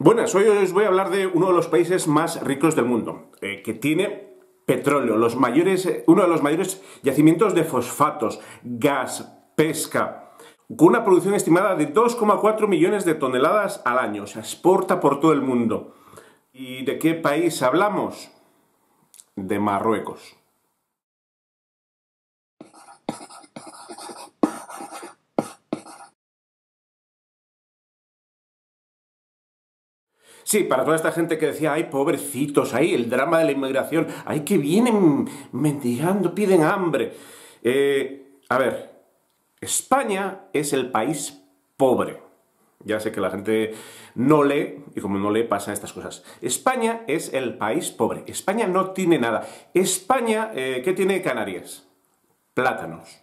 Buenas, hoy os voy a hablar de uno de los países más ricos del mundo, eh, que tiene petróleo, los mayores, eh, uno de los mayores yacimientos de fosfatos, gas, pesca, con una producción estimada de 2,4 millones de toneladas al año, se exporta por todo el mundo. ¿Y de qué país hablamos? De Marruecos. Sí, para toda esta gente que decía, ay, pobrecitos, ay, el drama de la inmigración, ay, que vienen mendigando, piden hambre. Eh, a ver, España es el país pobre. Ya sé que la gente no lee, y como no lee pasan estas cosas. España es el país pobre. España no tiene nada. España, eh, ¿qué tiene Canarias? Plátanos.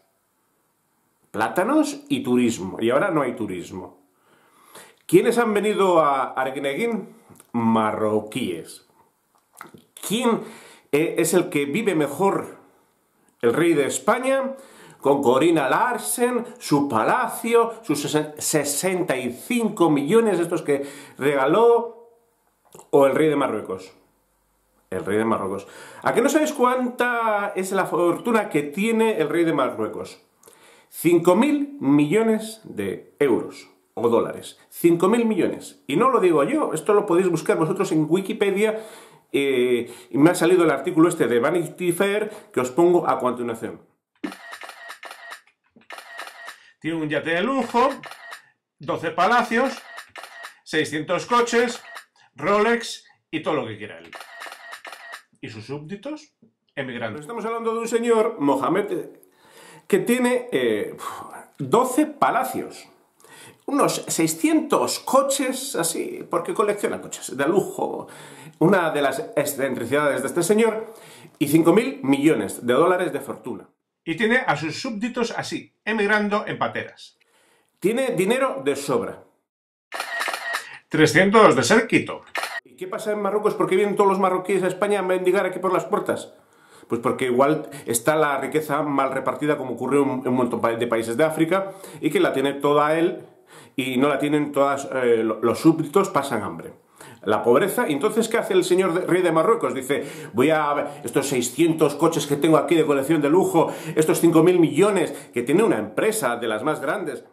Plátanos y turismo. Y ahora no hay turismo. ¿Quiénes han venido a Arguineguín? Marroquíes. ¿Quién eh, es el que vive mejor? El rey de España, con Corina Larsen, su palacio, sus 65 millones de estos que regaló, o el rey de Marruecos. El rey de Marruecos. ¿A qué no sabéis cuánta es la fortuna que tiene el rey de Marruecos? 5.000 millones de euros o dólares. 5.000 millones. Y no lo digo yo, esto lo podéis buscar vosotros en Wikipedia eh, y me ha salido el artículo este de Vanity Fair que os pongo a continuación. Tiene un yate de lujo, 12 palacios, 600 coches, Rolex y todo lo que quiera él. ¿Y sus súbditos? Emigrando. Estamos hablando de un señor, Mohamed, que tiene 12 eh, palacios unos 600 coches, así, porque colecciona coches de lujo, una de las excentricidades de este señor, y 5.000 millones de dólares de fortuna. Y tiene a sus súbditos así, emigrando en pateras. Tiene dinero de sobra. 300 de ser quito. ¿Y qué pasa en Marruecos? ¿Por qué vienen todos los marroquíes a España a mendigar aquí por las puertas? Pues porque igual está la riqueza mal repartida como ocurrió en un montón de países de África y que la tiene toda él y no la tienen todas, eh, los súbditos pasan hambre. La pobreza, y entonces, ¿qué hace el señor rey de Marruecos? Dice, voy a estos 600 coches que tengo aquí de colección de lujo, estos 5.000 millones que tiene una empresa de las más grandes.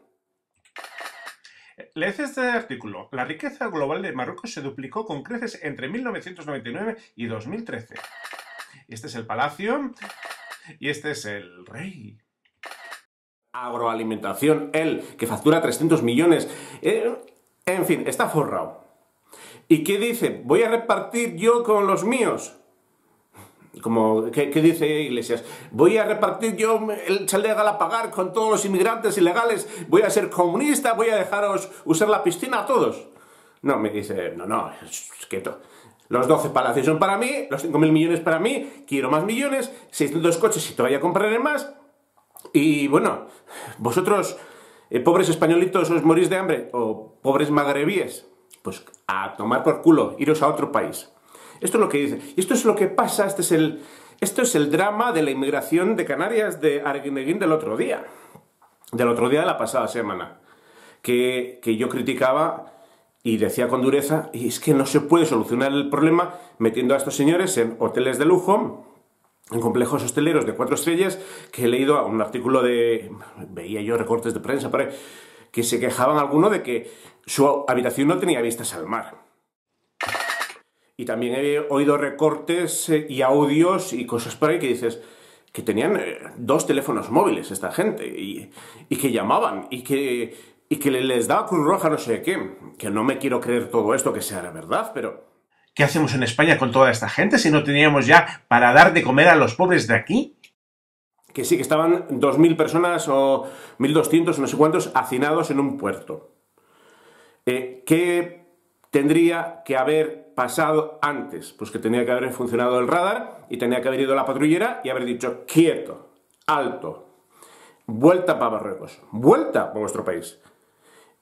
Lees este artículo. La riqueza global de Marruecos se duplicó con creces entre 1999 y 2013. Este es el palacio y este es el rey agroalimentación, él, que factura 300 millones. Eh, en fin, está forrado. ¿Y qué dice? Voy a repartir yo con los míos. Como, ¿qué, dice Iglesias? Voy a repartir yo el legal a pagar con todos los inmigrantes ilegales, voy a ser comunista, voy a dejaros usar la piscina a todos. No, me dice, no, no, es quieto. Los 12 palacios son para mí, los 5.000 millones para mí, quiero más millones, 600 coches y te vaya a comprar más, y bueno, vosotros, eh, pobres españolitos, os morís de hambre, o pobres magrebíes, pues a tomar por culo, iros a otro país. Esto es lo que dice. Y esto es lo que pasa, este es el, esto es el drama de la inmigración de Canarias de Arguineguín del otro día. Del otro día de la pasada semana. Que, que yo criticaba y decía con dureza, y es que no se puede solucionar el problema metiendo a estos señores en hoteles de lujo, en complejos hosteleros de cuatro estrellas que he leído un artículo de... veía yo recortes de prensa por que se quejaban alguno de que su habitación no tenía vistas al mar. Y también he oído recortes eh, y audios y cosas por ahí que dices que tenían eh, dos teléfonos móviles esta gente y, y que llamaban y que, y que les daba Cruz Roja no sé qué. Que no me quiero creer todo esto que sea verdad, pero ¿Qué hacemos en España con toda esta gente si no teníamos ya para dar de comer a los pobres de aquí? Que sí, que estaban 2.000 personas o 1.200 o no sé cuántos hacinados en un puerto. Eh, ¿Qué tendría que haber pasado antes? Pues que tenía que haber funcionado el radar y tenía que haber ido la patrullera y haber dicho quieto, alto, vuelta para Marruecos, vuelta para vuestro país.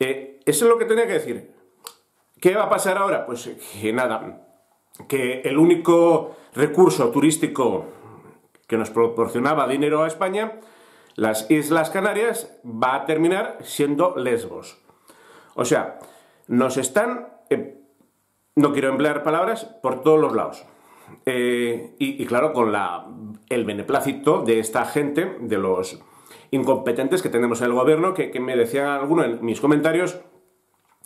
Eh, eso es lo que tenía que decir. ¿Qué va a pasar ahora? Pues que nada, que el único recurso turístico que nos proporcionaba dinero a España, las Islas Canarias, va a terminar siendo Lesbos. O sea, nos están eh, no quiero emplear palabras, por todos los lados. Eh, y, claro, con la, el beneplácito de esta gente, de los incompetentes que tenemos en el gobierno, que, me decían alguno en mis comentarios,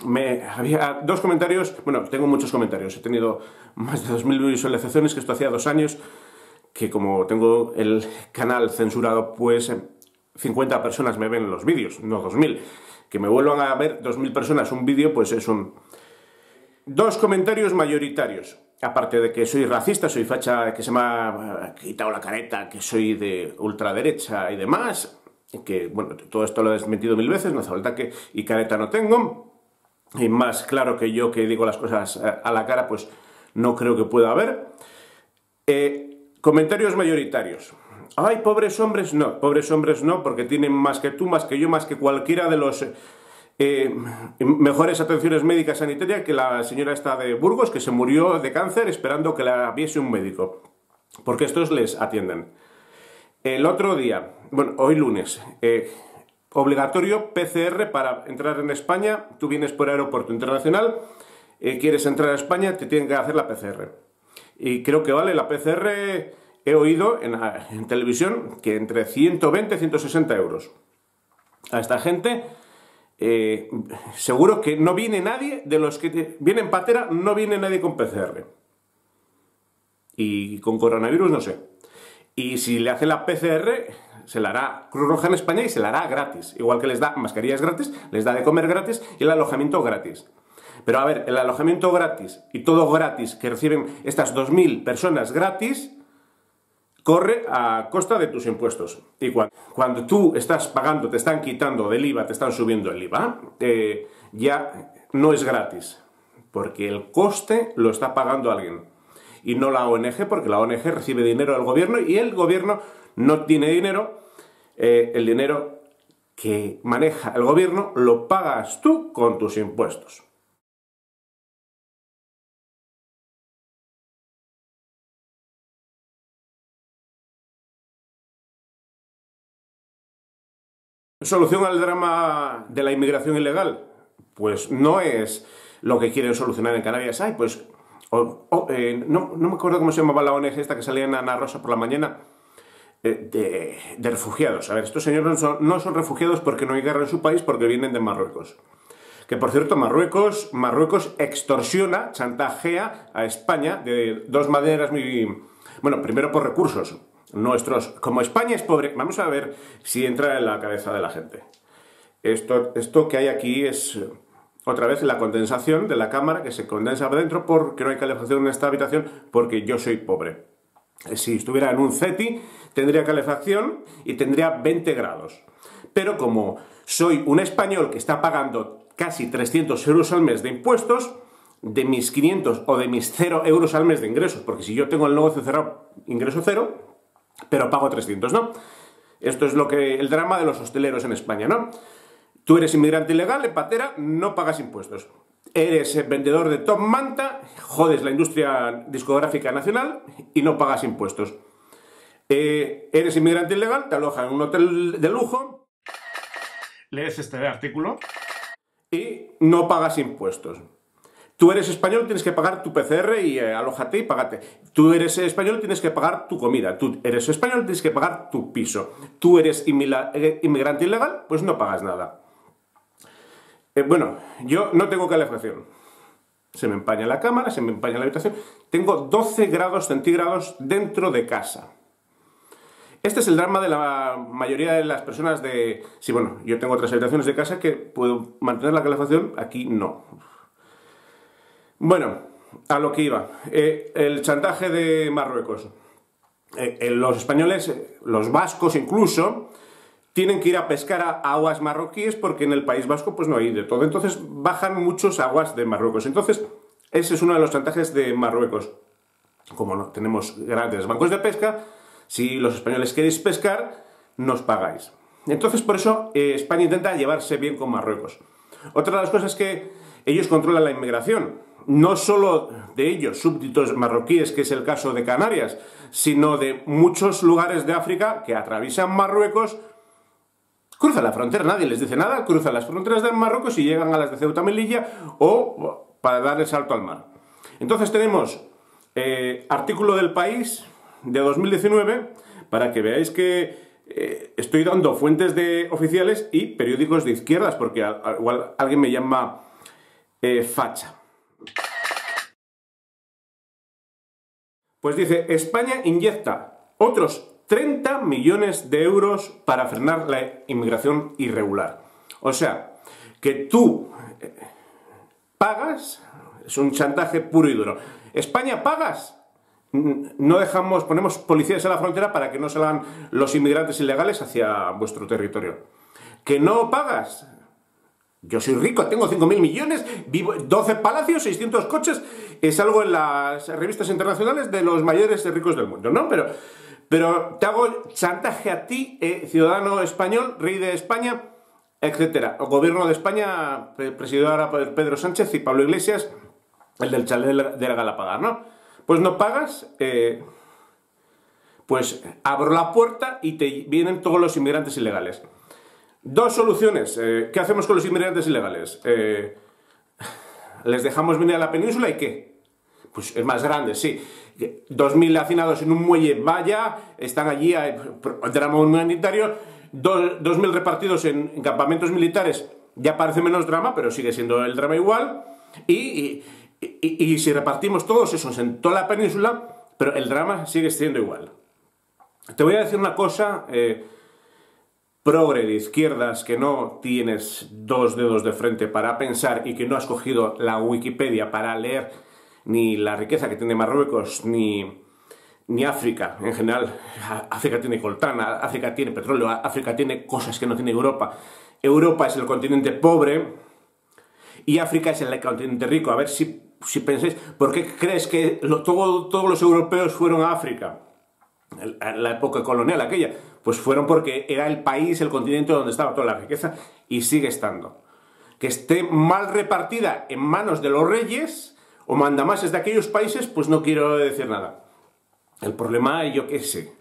me, había dos comentarios, bueno, tengo muchos comentarios, he tenido más de 2.000 visualizaciones, que esto hacía dos años, que como tengo el canal censurado, pues 50 personas me ven en los vídeos, no 2.000. Que me vuelvan a ver 2.000 personas un vídeo, pues es un... Dos comentarios mayoritarios. Aparte de que soy racista, soy facha, que se me ha quitado la careta, que soy de ultraderecha y demás, que, bueno, todo esto lo he desmentido mil veces, no hace falta que... y careta no tengo, y más claro que yo que digo las cosas a la cara, pues no creo que pueda haber. Eh, comentarios mayoritarios. Ay, pobres hombres, no, pobres hombres no, porque tienen más que tú, más que yo, más que cualquiera de los eh, mejores atenciones médicas sanitarias que la señora esta de Burgos, que se murió de cáncer esperando que la viese un médico, porque estos les atienden. El otro día, bueno, hoy lunes, eh, obligatorio PCR para entrar en España, tú vienes por aeropuerto internacional, eh, quieres entrar a España, te tienen que hacer la PCR. Y creo que vale la PCR, he oído en, en televisión, que entre 120 y 160 euros. A esta gente eh, seguro que no viene nadie de los que vienen patera, no viene nadie con PCR. Y con coronavirus no sé. Y si le hace la PCR, se la hará Cruz Roja en España y se la hará gratis. Igual que les da mascarillas gratis, les da de comer gratis y el alojamiento gratis. Pero a ver, el alojamiento gratis y todo gratis que reciben estas 2.000 personas gratis, corre a costa de tus impuestos. Y cuando, tú estás pagando, te están quitando del IVA, te están subiendo el IVA, eh, ya no es gratis, porque el coste lo está pagando alguien. Y no la ONG, porque la ONG recibe dinero del gobierno y el gobierno no tiene dinero. Eh, el dinero que maneja el gobierno lo pagas tú con tus impuestos. ¿Solución al drama de la inmigración ilegal? Pues no es lo que quieren solucionar en Canarias. Ay, pues eh, no, me acuerdo cómo se llamaba la ONG esta que salía en Ana Rosa por la mañana. Eh, de, refugiados. A ver, estos señores no son, no son, refugiados porque no hay guerra en su país, porque vienen de Marruecos. Que por cierto, Marruecos, Marruecos extorsiona, chantajea a España de dos maneras muy... Bueno, primero por recursos nuestros, como España es pobre, vamos a ver si entra en la cabeza de la gente. Esto, esto que hay aquí es otra vez la condensación de la cámara que se condensa adentro porque no hay calefacción en esta habitación porque yo soy pobre. Si estuviera en un CETI tendría calefacción y tendría 20 grados. Pero como soy un español que está pagando casi 300 euros al mes de impuestos, de mis 500 o de mis 0 euros al mes de ingresos, porque si yo tengo el negocio cerrado, ingreso cero, pero pago 300, ¿no? Esto es lo que el drama de los hosteleros en España, ¿no? Tú eres inmigrante ilegal, en patera, no pagas impuestos. Eres vendedor de top manta, jodes la industria discográfica nacional y no pagas impuestos. Eh, eres inmigrante ilegal, te alojas en un hotel de lujo. Lees este artículo. Y no pagas impuestos. Tú eres español, tienes que pagar tu PCR y eh, alójate y pagate. Tú eres español, tienes que pagar tu comida. Tú eres español, tienes que pagar tu piso. Tú eres eh, inmigrante ilegal, pues no pagas nada. Eh, bueno, yo no tengo calefacción. Se me empaña la cámara, se me empaña la habitación. Tengo 12 grados centígrados dentro de casa. Este es el drama de la mayoría de las personas de... Sí, bueno, yo tengo otras habitaciones de casa que puedo mantener la calefacción, aquí no. Bueno, a lo que iba. Eh, el chantaje de Marruecos. Eh, los españoles, los vascos incluso, tienen que ir a pescar a aguas marroquíes porque en el País Vasco pues no hay de todo. Entonces bajan muchos aguas de Marruecos. Entonces, ese es uno de los chantajes de Marruecos. Como no tenemos grandes bancos de pesca, si los españoles queréis pescar, nos pagáis. Entonces, por eso España intenta llevarse bien con Marruecos. Otra de las cosas es que ellos controlan la inmigración no solo de ellos, súbditos marroquíes, que es el caso de Canarias, sino de muchos lugares de África que atraviesan Marruecos, cruzan la frontera, nadie les dice nada, cruzan las fronteras de Marruecos y llegan a las de Ceuta Melilla o para dar el salto al mar. Entonces tenemos eh, artículo del país de 2019 para que veáis que eh, estoy dando fuentes de oficiales y periódicos de izquierdas, porque igual alguien me llama eh, facha. Pues dice, España inyecta otros 30 millones de euros para frenar la inmigración irregular. O sea, que tú eh, pagas, es un chantaje puro y duro. España pagas, no dejamos, ponemos policías en la frontera para que no salgan los inmigrantes ilegales hacia vuestro territorio. Que no pagas. Yo soy rico, tengo 5.000 millones, vivo 12 palacios, 600 coches, es algo en las revistas internacionales de los mayores ricos del mundo, ¿no? Pero, pero te hago chantaje a ti, eh, ciudadano español, rey de España, etcétera. El gobierno de España, presidido ahora por Pedro Sánchez y Pablo Iglesias, el del chalet de la Galapagar, ¿no? Pues no pagas, eh, pues abro la puerta y te vienen todos los inmigrantes ilegales. Dos soluciones. Eh, ¿Qué hacemos con los inmigrantes ilegales? ¿Les dejamos venir a la península y qué? Pues es más grande, sí. 2.000 hacinados en un muelle, vaya, están allí, hay drama humanitario, 2.000 repartidos en, campamentos militares, ya parece menos drama, pero sigue siendo el drama igual. y y, si repartimos todos esos en toda la península, pero el drama sigue siendo igual. Te voy a decir una cosa, eh, progre de izquierdas, que no tienes dos dedos de frente para pensar y que no has cogido la Wikipedia para leer ni la riqueza que tiene Marruecos, ni, ni África en general. África tiene coltán, África tiene petróleo, África tiene cosas que no tiene Europa. Europa es el continente pobre y África es el continente rico. A ver si si pensáis, ¿por qué crees que todos los europeos fueron a África? La época colonial aquella. Pues fueron porque era el país, el continente donde estaba toda la riqueza y sigue estando. Que esté mal repartida en manos de los reyes o mandamases de aquellos países, pues no quiero decir nada. El problema, yo qué sé,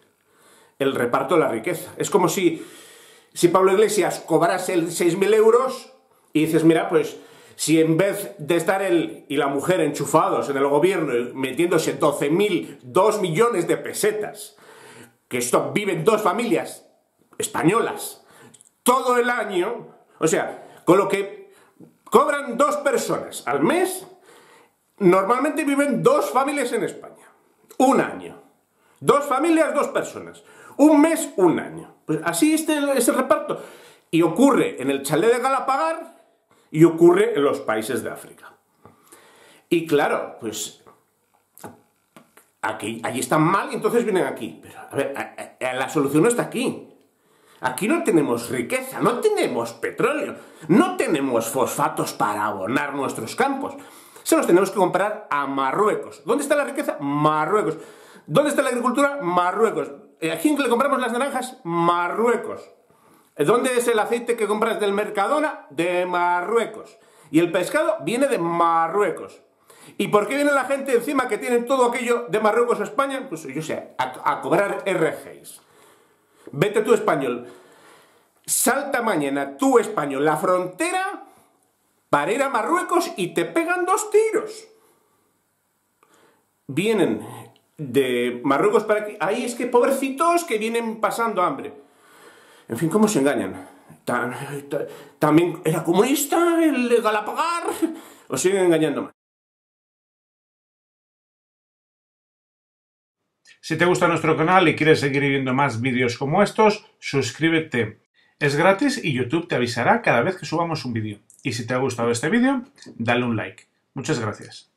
el reparto de la riqueza. Es como si, si Pablo Iglesias cobrase 6.000 euros y dices, mira, pues si en vez de estar él y la mujer enchufados en el gobierno metiéndose 12.000, 2 millones de pesetas, que esto viven dos familias españolas todo el año, o sea, con lo que cobran dos personas al mes, normalmente viven dos familias en España. Un año. Dos familias, dos personas. Un mes, un año. Pues así es el, reparto. Y ocurre en el chalet de Galapagar y ocurre en los países de África. Y claro, pues aquí, allí están mal y entonces vienen aquí. Pero a ver, la solución no está aquí. Aquí no tenemos riqueza, no tenemos petróleo, no tenemos fosfatos para abonar nuestros campos. Se los tenemos que comprar a Marruecos. ¿Dónde está la riqueza? Marruecos. ¿Dónde está la agricultura? Marruecos. ¿A quién le compramos las naranjas? Marruecos. ¿Dónde es el aceite que compras del Mercadona? De Marruecos. Y el pescado viene de Marruecos. ¿Y por qué viene la gente encima que tiene todo aquello de Marruecos a España? Pues yo sé, a, cobrar RGs. Vete tú español. Salta mañana tú español la frontera para ir a Marruecos y te pegan dos tiros. Vienen de Marruecos para aquí. Ahí es que pobrecitos que vienen pasando hambre. En fin, ¿cómo se engañan? ¿También era comunista el de Galapagar? ¿O siguen engañando más? Si te gusta nuestro canal y quieres seguir viendo más vídeos como estos, suscríbete. Es gratis y YouTube te avisará cada vez que subamos un vídeo. Y si te ha gustado este vídeo, dale un like. Muchas gracias.